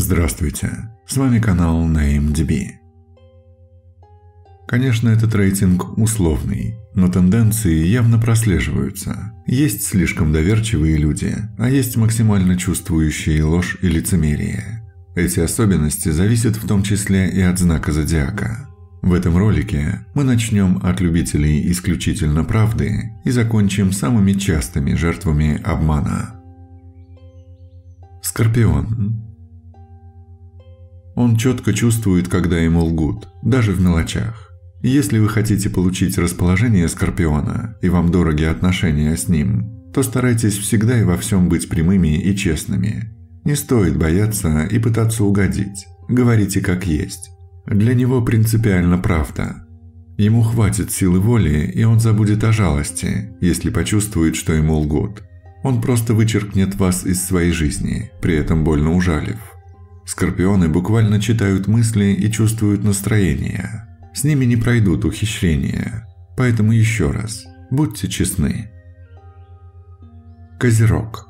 Здравствуйте, с вами канал NameDB. Конечно, этот рейтинг условный, но тенденции явно прослеживаются. Есть слишком доверчивые люди, а есть максимально чувствующие ложь и лицемерие. Эти особенности зависят в том числе и от знака зодиака. В этом ролике мы начнем от любителей исключительно правды и закончим самыми частыми жертвами обмана. Скорпион Он четко чувствует, когда ему лгут, даже в мелочах. Если вы хотите получить расположение Скорпиона и вам дороги отношения с ним, то старайтесь всегда и во всем быть прямыми и честными. Не стоит бояться и пытаться угодить. Говорите как есть. Для него принципиально правда. Ему хватит силы воли, и он забудет о жалости, если почувствует, что ему лгут. Он просто вычеркнет вас из своей жизни, при этом больно ужалив. Скорпионы буквально читают мысли и чувствуют настроение. С ними не пройдут ухищрения. Поэтому еще раз, будьте честны. Козерог.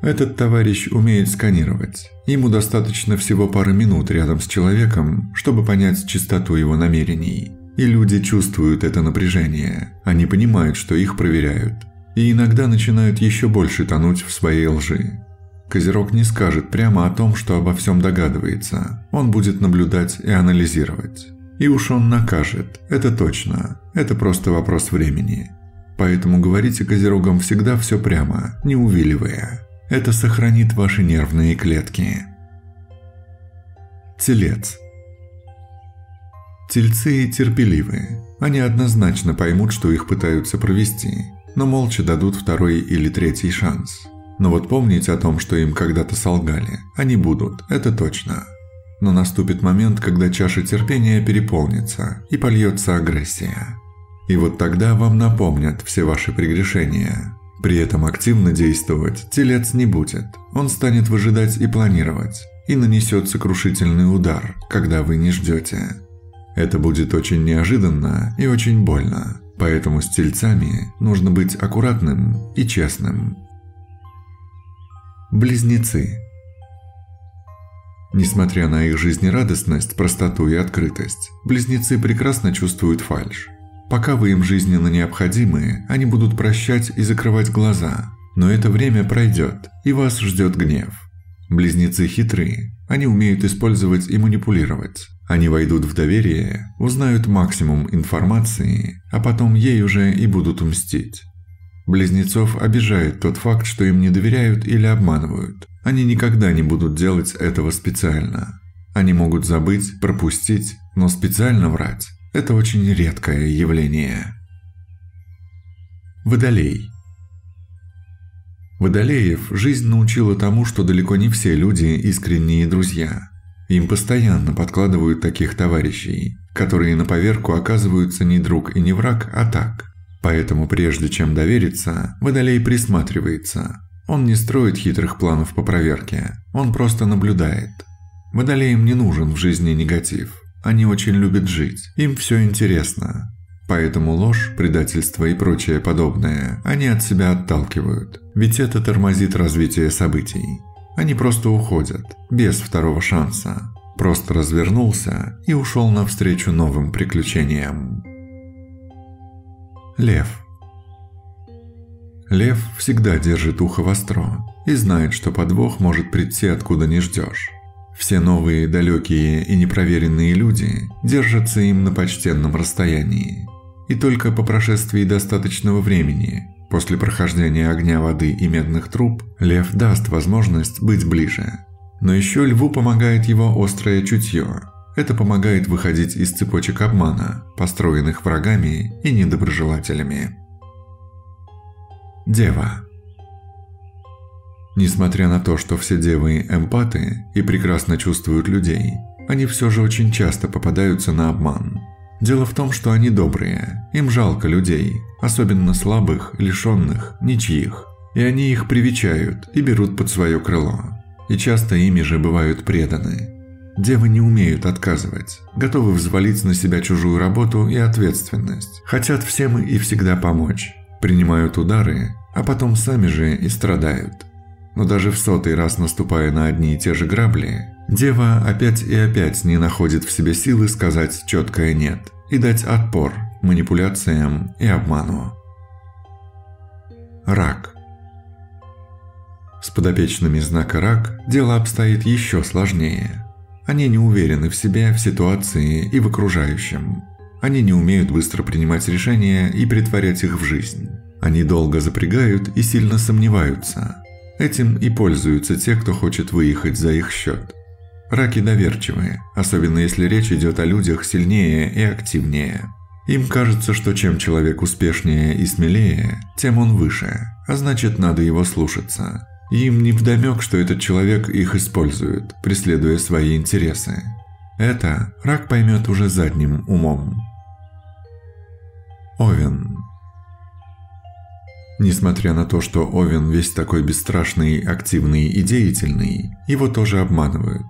Этот товарищ умеет сканировать. Ему достаточно всего пары минут рядом с человеком, чтобы понять чистоту его намерений. И люди чувствуют это напряжение. Они понимают, что их проверяют. И иногда начинают еще больше тонуть в своей лжи. Козерог не скажет прямо о том, что обо всем догадывается. Он будет наблюдать и анализировать. И уж он накажет, это точно. Это просто вопрос времени. Поэтому говорите козерогам всегда все прямо, не увиливая. Это сохранит ваши нервные клетки. Телец. Тельцы терпеливы. Они однозначно поймут, что их пытаются провести, но молча дадут второй или третий шанс. Но вот помнить о том, что им когда-то солгали, они будут, это точно. Но наступит момент, когда чаша терпения переполнится и польется агрессия. И вот тогда вам напомнят все ваши прегрешения. При этом активно действовать телец не будет. Он станет выжидать и планировать, и нанесет сокрушительный удар, когда вы не ждете. Это будет очень неожиданно и очень больно. Поэтому с тельцами нужно быть аккуратным и честным. Близнецы. Несмотря на их жизнерадостность, простоту и открытость, близнецы прекрасно чувствуют фальшь. Пока вы им жизненно необходимы, они будут прощать и закрывать глаза. Но это время пройдет, и вас ждет гнев. Близнецы хитрые, они умеют использовать и манипулировать. Они войдут в доверие, узнают максимум информации, а потом ей уже и будут мстить. Близнецов обижает тот факт, что им не доверяют или обманывают. Они никогда не будут делать этого специально. Они могут забыть, пропустить, но специально врать – это очень редкое явление. Водолей Водолеев жизнь научила тому, что далеко не все люди искренние друзья. Им постоянно подкладывают таких товарищей, которые на поверку оказываются не друг и не враг, а так, Поэтому прежде чем довериться, Водолей присматривается. Он не строит хитрых планов по проверке, он просто наблюдает. Водолеям не нужен в жизни негатив. Они очень любят жить, им все интересно. Поэтому ложь, предательство и прочее подобное они от себя отталкивают, ведь это тормозит развитие событий. Они просто уходят, без второго шанса. Просто развернулся и ушел навстречу новым приключениям. Лев. Лев всегда держит ухо востро и знает, что подвох может прийти откуда не ждешь. Все новые, далекие и непроверенные люди держатся им на почтенном расстоянии. И только по прошествии достаточного времени, после прохождения огня, воды и медных труб, лев даст возможность быть ближе. Но еще льву помогает его острое чутье, это помогает выходить из цепочек обмана, построенных врагами и недоброжелателями. Дева Несмотря на то, что все девы эмпаты и прекрасно чувствуют людей, они все же очень часто попадаются на обман. Дело в том, что они добрые, им жалко людей, особенно слабых, лишенных, ничьих, и они их привечают и берут под свое крыло, и часто ими же бывают преданы – Девы не умеют отказывать, готовы взвалить на себя чужую работу и ответственность, хотят всем и всегда помочь, принимают удары, а потом сами же и страдают. Но даже в сотый раз наступая на одни и те же грабли, дева опять и опять не находит в себе силы сказать четкое «нет» и дать отпор манипуляциям и обману. Рак. С подопечными знака рак дело обстоит еще сложнее. Они не уверены в себе, в ситуации и в окружающем. Они не умеют быстро принимать решения и притворять их в жизнь. Они долго запрягают и сильно сомневаются. Этим и пользуются те, кто хочет выехать за их счет. Раки доверчивые, особенно если речь идет о людях сильнее и активнее. Им кажется, что чем человек успешнее и смелее, тем он выше, а значит надо его слушаться. Им не вдомек, что этот человек их использует, преследуя свои интересы. Это рак поймет уже задним умом. Овен Несмотря на то, что Овен весь такой бесстрашный, активный и деятельный, его тоже обманывают.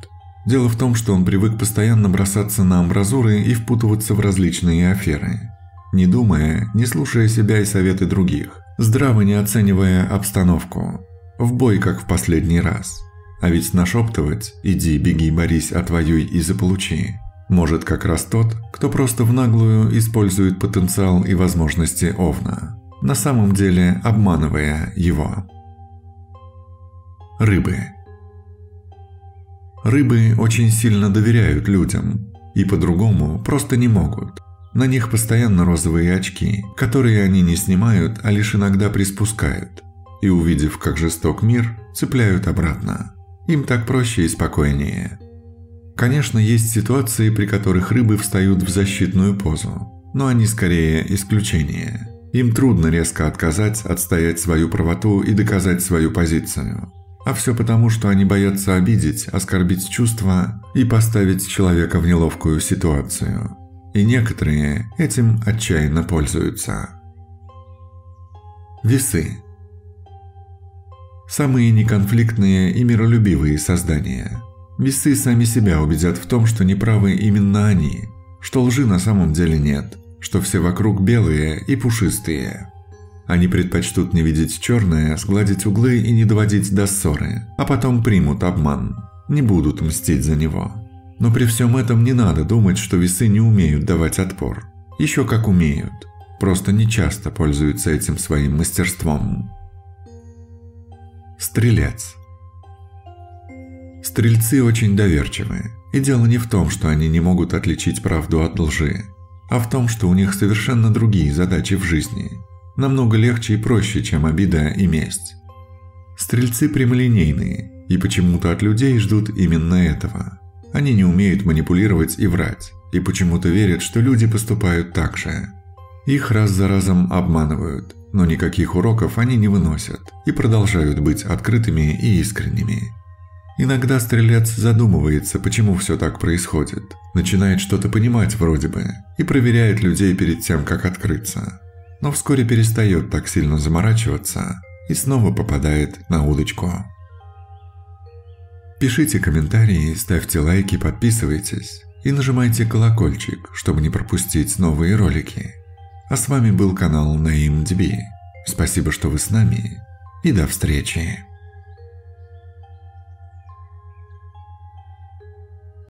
Дело в том, что он привык постоянно бросаться на амбразуры и впутываться в различные аферы. Не думая, не слушая себя и советы других, здраво не оценивая обстановку. В бой, как в последний раз. А ведь нашептывать «иди, беги, борись, отвоюй и заполучи» может как раз тот, кто просто в наглую использует потенциал и возможности Овна на самом деле обманывая его. Рыбы Рыбы очень сильно доверяют людям и по-другому просто не могут. На них постоянно розовые очки, которые они не снимают, а лишь иногда приспускают. И увидев, как жесток мир, цепляют обратно. Им так проще и спокойнее. Конечно, есть ситуации, при которых рыбы встают в защитную позу, но они скорее исключение. Им трудно резко отказать, отстоять свою правоту и доказать свою позицию. А все потому, что они боятся обидеть, оскорбить чувства и поставить человека в неловкую ситуацию. И некоторые этим отчаянно пользуются. Весы. Самые неконфликтные и миролюбивые создания. Весы сами себя убедят в том, что неправы именно они, что лжи на самом деле нет – что все вокруг белые и пушистые. Они предпочтут не видеть черное, сгладить углы и не доводить до ссоры, а потом примут обман, не будут мстить за него. Но при всем этом не надо думать, что весы не умеют давать отпор. Еще как умеют, просто не часто пользуются этим своим мастерством. Стрелец Стрельцы очень доверчивы, и дело не в том, что они не могут отличить правду от лжи а в том, что у них совершенно другие задачи в жизни, намного легче и проще, чем обида и месть. Стрельцы прямолинейные и почему-то от людей ждут именно этого. Они не умеют манипулировать и врать, и почему-то верят, что люди поступают так же. Их раз за разом обманывают, но никаких уроков они не выносят и продолжают быть открытыми и искренними. Иногда стрелец задумывается, почему все так происходит, начинает что-то понимать вроде бы и проверяет людей перед тем, как открыться. Но вскоре перестает так сильно заморачиваться и снова попадает на удочку. Пишите комментарии, ставьте лайки, подписывайтесь и нажимайте колокольчик, чтобы не пропустить новые ролики. А с вами был канал NaimDB. Спасибо, что вы с нами и до встречи.